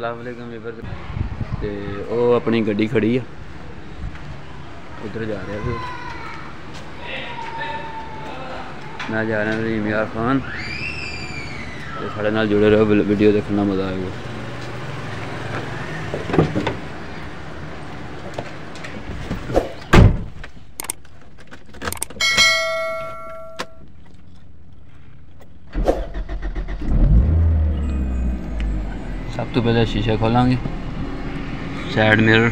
ਅਸਲਾਮ ਅਲੈਕਮ weaver ਤੇ ਉਹ ਆਪਣੀ ਗੱਡੀ ਖੜੀ ਆ ਉਧਰ ਜਾ ਰਿਹਾ ਸੀ ਮੈਂ ਜਾ ਰਿਹਾ ਰਹੀਮ ਯਾਰ ਖਾਨ ਤੇ ਸਾਡੇ ਨਾਲ ਜੁੜੇ ਰਹੋ ਵੀਡੀਓ ਦੇਖਣ ਦਾ ਮਜ਼ਾ ਆਏਗਾ ਤੋਂ ਪਹਿਲਾਂ ਸ਼ੀਸ਼ਾ ਖੋਲਾਂਗੇ। ਸਾਈਡ ਮਿਰਰ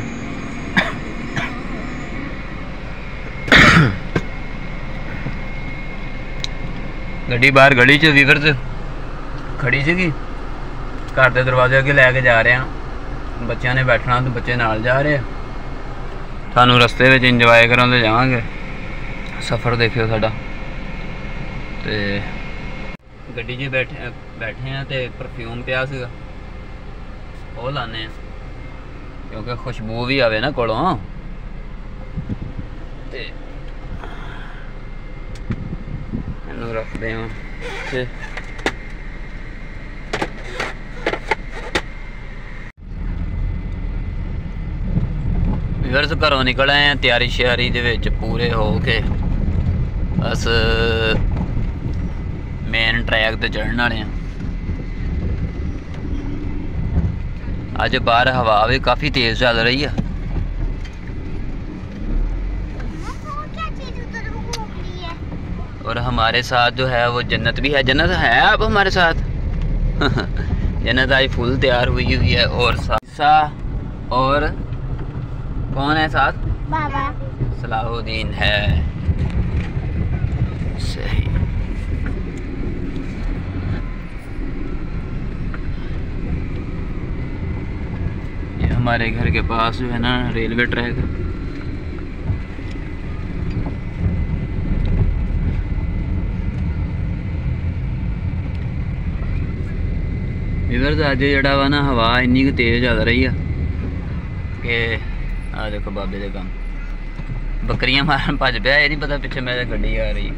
ਗੱਡੀ ਬਾਹਰ ਗਲੀ 'ਚ ਵੀਵਰ 'ਚ ਖੜੀ ਸੀਗੀ। ਘਰ ਦੇ ਦਰਵਾਜ਼ੇ ਅੱਗੇ ਲੈ ਕੇ ਜਾ ਰਹੇ ਆ ਬੱਚਿਆਂ ਨੇ ਬੈਠਣਾ ਤੇ ਬੱਚੇ ਨਾਲ ਜਾ ਰਹੇ ਆ। ਤੁਹਾਨੂੰ ਰਸਤੇ ਵਿੱਚ ਇੰਜੋਏ ਕਰਾਉਂਦੇ ਜਾਵਾਂਗੇ। ਸਫ਼ਰ ਦੇਖਿਓ ਸਾਡਾ। ਤੇ ਗੱਡੀ 'ਚ ਬੈਠੇ ਬੈਠੇ ਆ ਤੇ ਪਰਫਿਊਮ ਪਿਆ ਸੀਗਾ। ਉਹ ਲਾਣੇ ਆ ਕਿਉਂਕਿ ਖੁਸ਼ਬੂ ਵੀ ਆਵੇ ਨਾ ਕੋਲੋਂ। ਤੇ ਇਹਨੂੰ ਰੱਖਦੇ ਹਾਂ ਤੇ ਵੀਰਸ ਘਰੋਂ ਨਿਕਲ ਆਏ ਆ ਤਿਆਰੀ ਸ਼ਿਆਰੀ ਦੇ ਵਿੱਚ ਪੂਰੇ ਹੋ ਕੇ। ਬਸ ਮੇਨ ਟਰੈਕ ਤੇ ਚੜਨ ਵਾਲੇ ਆ आज बाहर हवा भी काफ़ी तेज़ चल रही है। और हमारे साथ जो है वो जन्नत भी है। जन्नत है अब हमारे साथ? जन्नत आई फुल तैयार हुई हुई है और सा और कौन है साथ? बाबा। सलाहुद्दीन है। सही। हमारे घर के पास जो है ना रेलवे ट्रैक ਵੀਵਰਸ ਅੱਜ ਜਿਹੜਾ ਵਾ ਨਾ ਹਵਾ ਇੰਨੀ ਕੁ ਤੇਜ਼ ਚੱਲ ਰਹੀ ਆ ਕਿ ਆ ਦੇਖੋ ਬਾਬੇ ਦੇ ਕੰਮ ਬੱਕਰੀਆਂ ਮਾਰਨ ਭੱਜ ਪਿਆ ਇਹ ਨਹੀਂ ਪਤਾ ਪਿੱਛੇ ਮੇਰੇ ਗੱਡੀ ਆ ਰਹੀ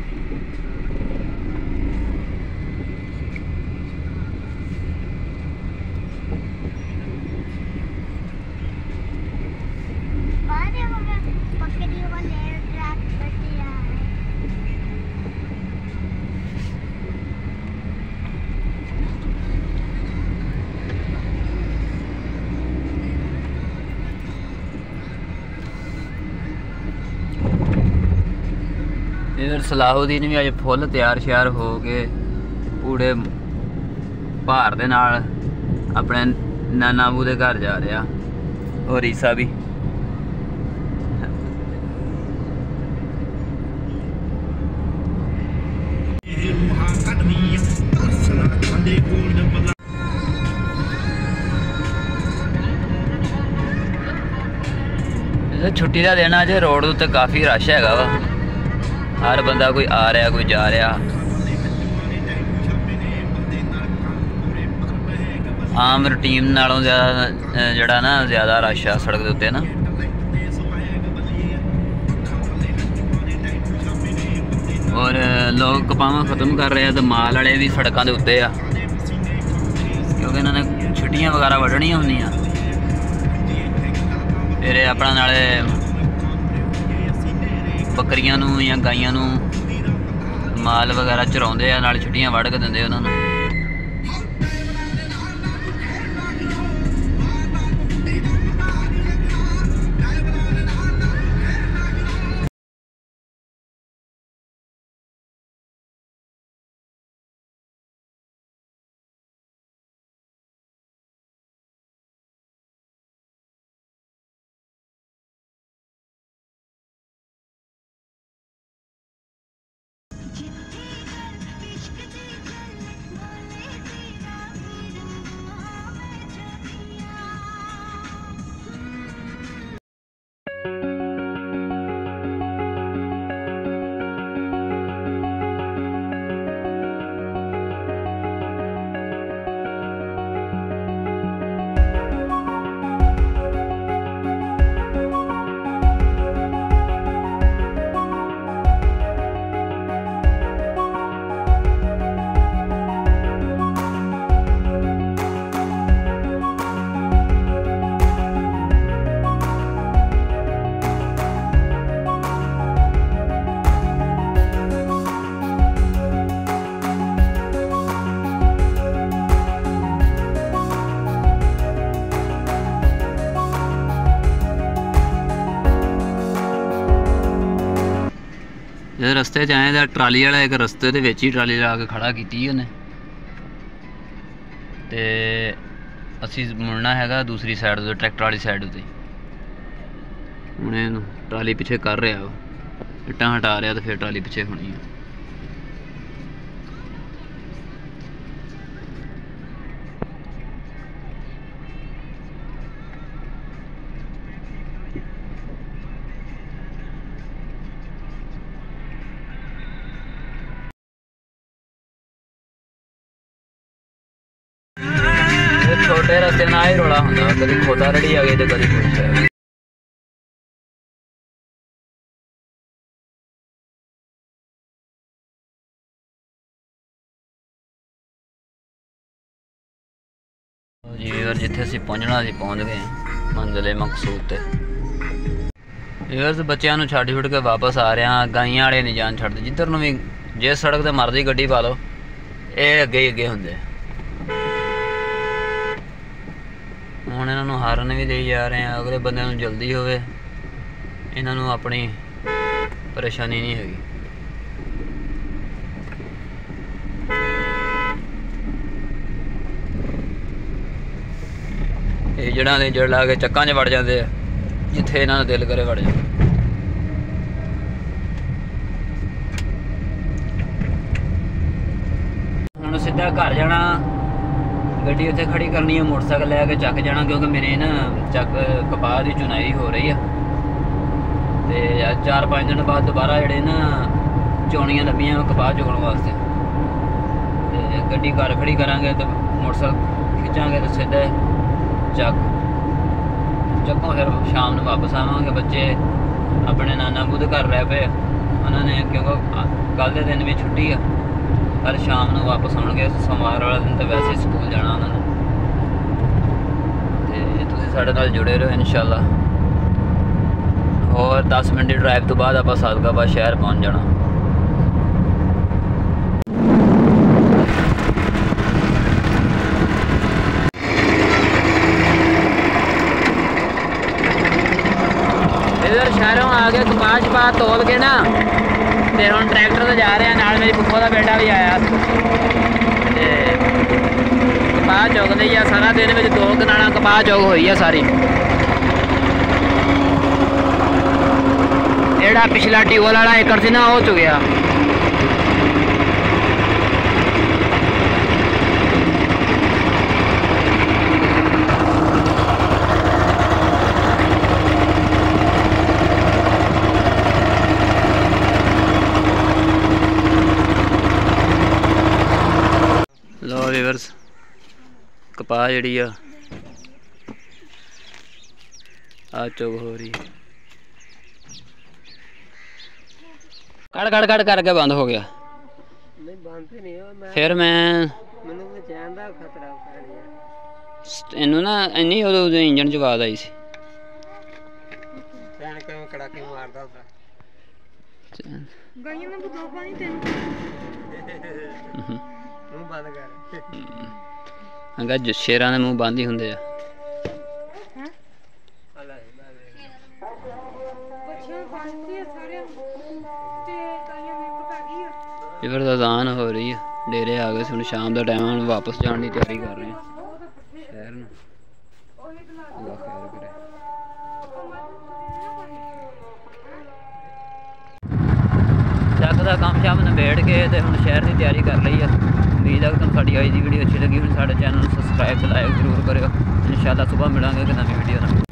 ਇਧਰ ਸਲਾਹੁਦੀਨ ਵੀ ਅੱਜ ਫੁੱਲ ਤਿਆਰ ਸ਼ਿਆਰ ਹੋ ਕੇ ਪੂਰੇ ਭਾਰ ਦੇ ਨਾਲ ਆਪਣੇ ਨਾਨਾ ਬੂ ਦੇ ਘਰ ਜਾ ਰਿਹਾ ਔਰ ਈਸਾ ਵੀ। ਛੁੱਟੀ ਦਾ ਦਿਨ ਅੱਜ ਰੋਡ ਉੱਤੇ ਕਾਫੀ ਰਸ਼ ਹੈਗਾ ਵਾ। ਹਰ ਬੰਦਾ ਕੋਈ ਆ ਰਿਹਾ, ਕੋਈ ਜਾ ਰਿਹਾ। ਆਮ ਰੁਟੀਨ ਨਾਲੋਂ ਜ਼ਿਆਦਾ ਜਿਹੜਾ ਨਾ, ਜ਼ਿਆਦਾ ਰਸ਼ ਆ ਸੜਕ ਦੇ ਉੱਤੇ ਨਾ। ਔਰ, ਲੋਕ ਕਪਾਵਾਂ ਖਤਮ ਕਰ ਰਹੇ ਆ ਤੇ ਮਾਲ ਵਾਲੇ ਵੀ ਸੜਕਾਂ ਦੇ ਉੱਤੇ ਆ। ਕਿਉਂਕਿ ਇਹਨਾਂ ਨੇ ਛੁੱਟੀਆਂ ਵਗੈਰਾ ਵੱਢਣੀਆਂ ਹੁੰਦੀਆਂ। ਫਿਰ ਇਹ ਆਪਣਾ ਨਾਲੇ ਬੱਕਰੀਆਂ ਨੂੰ ਜਾਂ ਗਾਈਆਂ ਨੂੰ ਮਾਲ ਵਗੈਰਾ ਚਰਾਉਂਦੇ ਆ, ਨਾਲ ਛੁੱਟੀਆਂ ਵੱਢ ਕੇ ਦਿੰਦੇ ਉਹਨਾਂ ਨੂੰ। ਇਹ ਰਸਤੇ 'ਚ ਆਏ ਤਾਂ ਟਰਾਲੀ ਵਾਲਾ ਇੱਕ ਰਸਤੇ ਦੇ ਵਿੱਚ ਹੀ ਟਰਾਲੀ ਲਾ ਕੇ ਖੜਾ ਕੀਤੀ ਉਹਨੇ। ਤੇ ਅਸੀਂ ਮੁੜਨਾ ਹੈਗਾ ਦੂਸਰੀ ਸਾਈਡ ਤੋਂ ਟਰੈਕਟਰ ਵਾਲੀ ਸਾਈਡ ਉਤੇ। ਹੁਣ ਇਹਨੂੰ ਟਰਾਲੀ ਪਿੱਛੇ ਕਰ ਰਿਹਾ ਉਹ। ਇੱਟਾਂ ਹਟਾ ਰਿਹਾ ਤੇ ਫਿਰ ਟਰਾਲੀ ਪਿੱਛੇ ਹੋਣੀ ਹੈ ਛੋਟੇ ਰਸਤੇ ਹੀ ਰੋਲਾ ਹੁੰਦਾ ਕਦੀ ਖੋਤਾ ਰੜੀ ਆ ਗਈ ਤੇ ਕਦੀ ਕੁਛ। ਜੀ ਵੀਰ ਜਿੱਥੇ ਅਸੀਂ ਪਹੁੰਚਣਾ ਸੀ ਪਹੁੰਚ ਗਏ ਹਾਂ, ਮੰਜ਼ਿਲੇ ਮਕਸੂਦ ਤੇ। ਵੀਰਸ ਬੱਚਿਆਂ ਨੂੰ ਛੱਡ ਛੁੱਟ ਕੇ ਵਾਪਸ ਆ ਰਿਹਾ ਗਾਈਆਂ ਵਾਲੇ ਨਹੀਂ ਜਾਣ ਛੱਡਦੇ। ਜਿੱਧਰ ਨੂੰ ਵੀ ਜੇ ਸੜਕ ਤੇ ਮਰਦੀ ਗੱਡੀ ਪਾ ਲਓ ਇਹ ਅੱਗੇ ਹੀ ਅੱਗੇ ਹੁੰਦੇ ਹੁਣ ਇਹਨਾਂ ਨੂੰ ਹਾਰਨ ਵੀ ਦੇਈ ਜਾ ਰਹੇ ਆ ਅਗਲੇ ਬੰਦੇ ਨੂੰ ਜਲਦੀ ਹੋਵੇ, ਇਹਨਾਂ ਨੂੰ ਆਪਣੀ ਪਰੇਸ਼ਾਨੀ ਨਹੀਂ ਹੈਗੀ। ਇਹ ਜੜਾਂ ਦੇ ਜੜ ਲਾ ਕੇ ਚੱਕਾਂ 'ਚ ਵੜ ਜਾਂਦੇ ਆ, ਜਿੱਥੇ ਇਹਨਾਂ ਨੂੰ ਦਿਲ ਕਰੇ ਵੜ ਜਾ ਹੁਣ ਸਿੱਧਾ ਘਰ ਜਾਣਾ ਗੱਡੀ ਉੱਥੇ ਖੜੀ ਕਰਨੀ ਹੈ ਮੋਟਰਸਾਈਕਲ ਲੈ ਕੇ ਚੱਕ ਜਾਣਾ, ਕਿਉਂਕਿ ਮੇਰੇ ਨਾ ਚੱਕ ਕਪਾਹ ਦੀ ਚੁਨਾਈ ਹੋ ਰਹੀ ਆ। ਤੇ ਅੱਜ 4-5 ਦਿਨ ਬਾਅਦ ਦੁਬਾਰਾ ਜਿਹੜੇ ਨਾ ਚੋਣੀਆਂ ਲੱਭੀਆਂ ਕਪਾਹ ਚੁਗਣ ਵਾਸਤੇ। ਤੇ ਗੱਡੀ ਘਰ ਖੜੀ ਕਰਾਂਗੇ ਤੇ ਮੋਟਰਸਾਈਕਲ ਖਿੱਚਾਂਗੇ ਤੇ ਸਿੱਧਾ ਚੱਕ। ਚੱਕੋਂ ਫਿਰ ਸ਼ਾਮ ਨੂੰ ਵਾਪਸ ਆਵਾਂਗੇ, ਬੱਚੇ ਆਪਣੇ ਨਾਨਾ ਬੁੱਧ ਘਰ ਰਹਿ ਪਏ ਉਹਨਾਂ ਨੇ ਕਿਉਂਕਿ ਕੱਲ ਦੇ ਦਿਨ ਵੀ ਛੁੱਟੀ ਆ। ਕੱਲ ਸ਼ਾਮ ਨੂੰ ਵਾਪਸ ਆਉਣਗੇ ਸੋਮਵਾਰ ਵਾਲੇ ਦਿਨ ਤਾਂ ਵੈਸੇ ਸਕੂਲ ਜਾਣਾ ਉਹਨਾਂ ਨੇ। ਤੇ ਤੁਸੀਂ ਸਾਡੇ ਨਾਲ ਜੁੜੇ ਰਹੋ ਇਨਸ਼ਾਅੱਲਾ। ਹੋਰ 10 ਮਿੰਟ ਦੀ ਡਰਾਈਵ ਤੋਂ ਬਾਅਦ ਆਪਾਂ ਸਾਦਕਾਬਾਦ ਸ਼ਹਿਰ ਪਹੁੰਚ ਜਾਣਾ। ਇਧਰ ਸ਼ਹਿਰੋਂ ਆ ਕੇ ਕਪਾਹ ਪਾ ਤੋਲ ਕੇ ਨਾ ਤੇ ਹੁਣ ਟਰੈਕਟਰ ਤੇ ਜਾ ਰਹੇ ਆ, ਨਾਲ ਮੇਰੀ ਫੁੱਫੋ ਦਾ ਬੇਟਾ ਵੀ ਆਇਆ। ਤੇ ਕਪਾਹ ਚੁਗਦੇ ਹੀ ਆ, ਸਾਰਾ ਦਿਨ ਵਿੱਚ ਦੋ ਕਨਾਲਾਂ ਕਪਾਹ ਚੁਗ ਹੋਈ ਆ ਸਾਰੀ। ਜਿਹੜਾ ਪਿਛਲਾ ਟਿਊਬਲ ਵਾਲਾ ਏਕੜ ਸੀ ਨਾ, ਉਹ ਚੁਗਿਆ ਲੋ ਵੀਵਰਸ ਕਪਾਹ ਜਿਹੜੀ ਆ ਆ ਚੁਗ ਹੋ ਰਹੀ। ਕੜ ਕੜ ਕੜ ਕਰਕੇ ਬੰਦ ਹੋ ਗਿਆ। ਨਹੀਂ ਬੰਦ ਨਹੀਂ ਹੋ ਮੈਂ ਫਿਰ ਮੈਂ ਮੈਨੂੰ ਤਾਂ ਚੈਨ ਦਾ ਖਤਰਾ ਪੈ ਗਿਆ ਸ- ਇਹਨੂੰ ਨਾ ਇੰਨੀ ਉਦੋਂ ਉਹਦੇ ਇੰਜਣ ਚ ਆਵਾਜ਼ ਆਈ ਸੀ। ਚੈਨ ਕਿਵੇਂ ਕੜਾਕੇ ਮਾਰਦਾ ਹੁੰਦਾ? ਗਾਈਆਂ ਨੂੰ ਦੋ ਪਾਣੀ ਤੈਨੂੰ। ਮੂੰਹ ਬੰਦ ਕਰ। ਹੰਗਾ ਸ਼ੇਰਾਂ ਦੇ ਮੂੰਹ ਬੰਦ ਹੀ? ਹੁੰਦੇ ਆ ਵੀਵਰ ਦਾ ਹੋ ਰਹੀ ਆ। ਡੇਰੇ ਆ ਗਏ ਹੁਣ ਸ਼ਾਮ ਦਾ ਟਾਈਮ ਹੁਣ ਵਾਪਸ ਜਾਣ ਦੀ ਤਿਆਰੀ ਕਰ ਰਹੇ ਆ ਸ਼ਹਿਰ ਨੂੰ ਅੱਲਾ ਖੈਰ ਕਰੇ ਚੱਕ ਦਾ ਕੰਮ ਸ਼ਾਮ ਨਿਬੇੜ ਕੇ ਤੇ ਹੁਣ ਸ਼ਹਿਰ ਦੀ ਤਿਆਰੀ ਕਰ ਲਈ ਆ। ਉਮੀਦ ਹੈ ਕਿ ਤੁਹਾਨੂੰ ਸਾਡੀ ਅੱਜ ਦੀ ਵੀਡੀਓ ਅੱਛੀ ਲੱਗੀ ਹੁਣ, ਸਾਡੇ ਚੈਨਲ ਨੂੰ ਸਬਸਕ੍ਰਾਈਬ ਤੇ ਲਾਈਕ ਜ਼ਰੂਰ ਕਰਿਓ। ਇਨਸ਼ਾਅੱਲਾ ਸਵੇਰ ਮਿਲਾਂਗੇ ਇੱਕ ਨਵੀਂ ਵੀਡੀਓ ਨਾਲ।